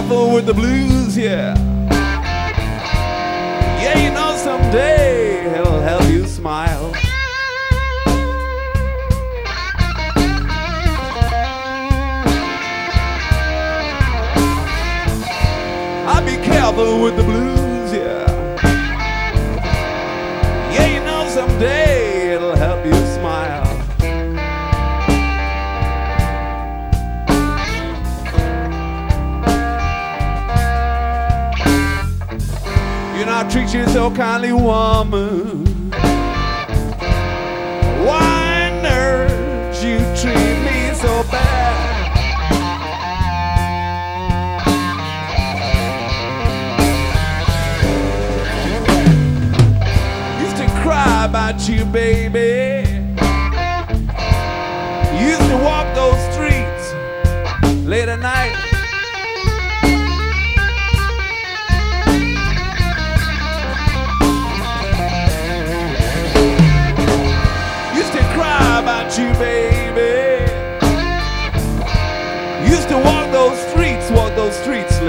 careful with the blues, yeah. Yeah, you know someday it'll help you smile. I'll be careful with the blues, treat you so kindly, woman. Why on earth you treat me so bad? Used to cry about you, baby. Used to walk those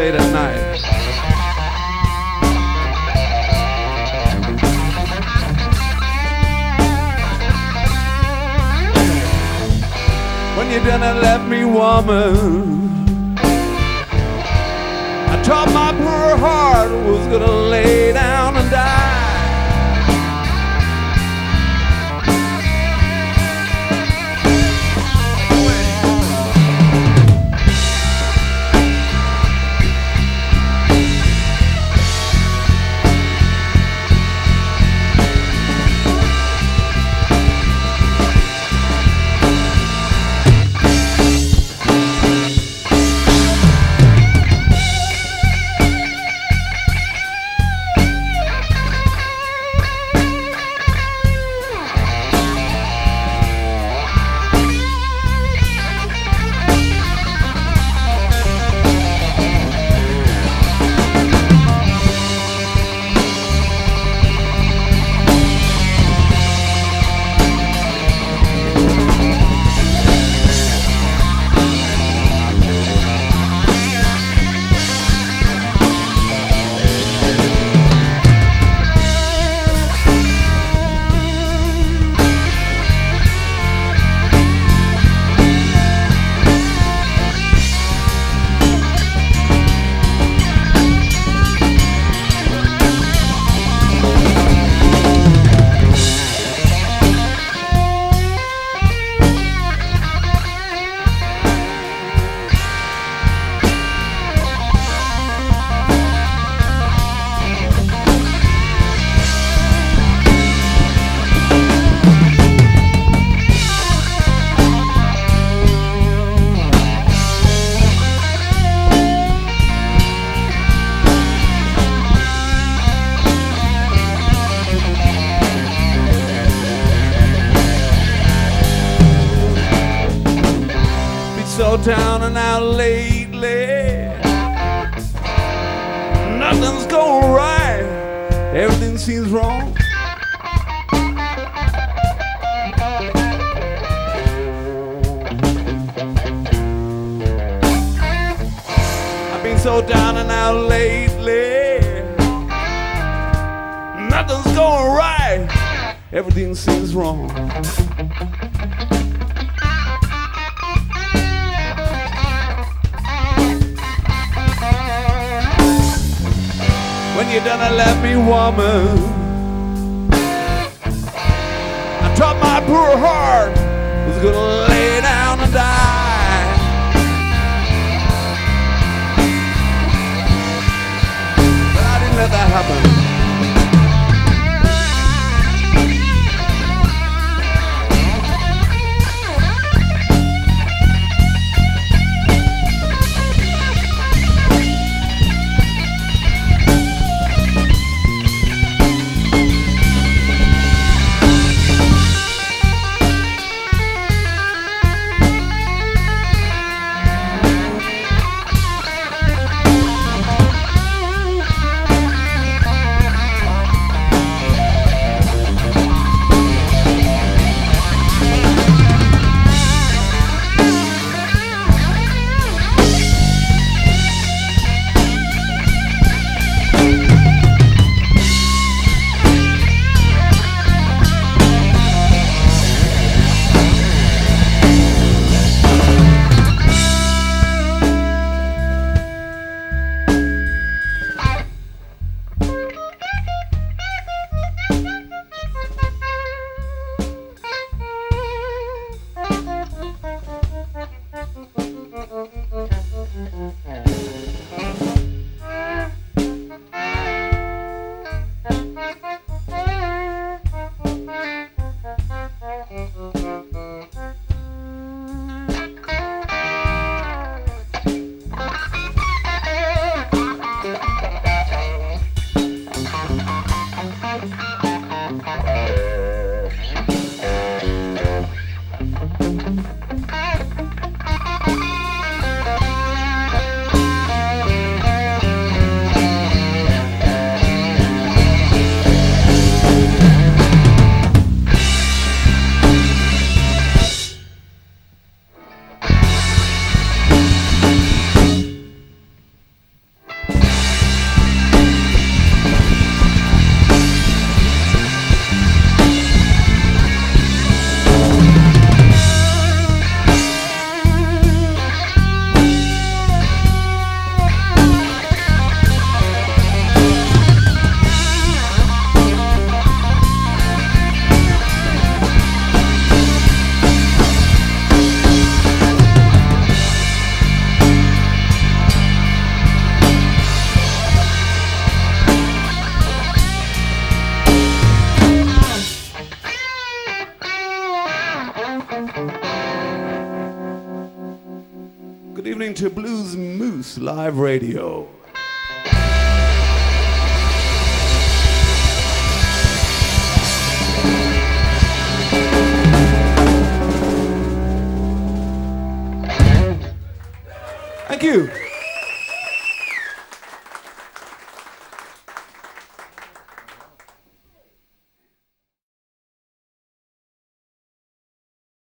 late at night. When you and left me, woman, I thought my poor heart was gonna lay down down and out lately. Nothing's going right. Everything seems wrong. I've been so down and out lately. Nothing's going right. Everything seems wrong. When you done left me, woman. I thought my poor heart was gonna lay down and die. But I didn't let that happen. Listening to Blues Moose Live Radio. Thank you.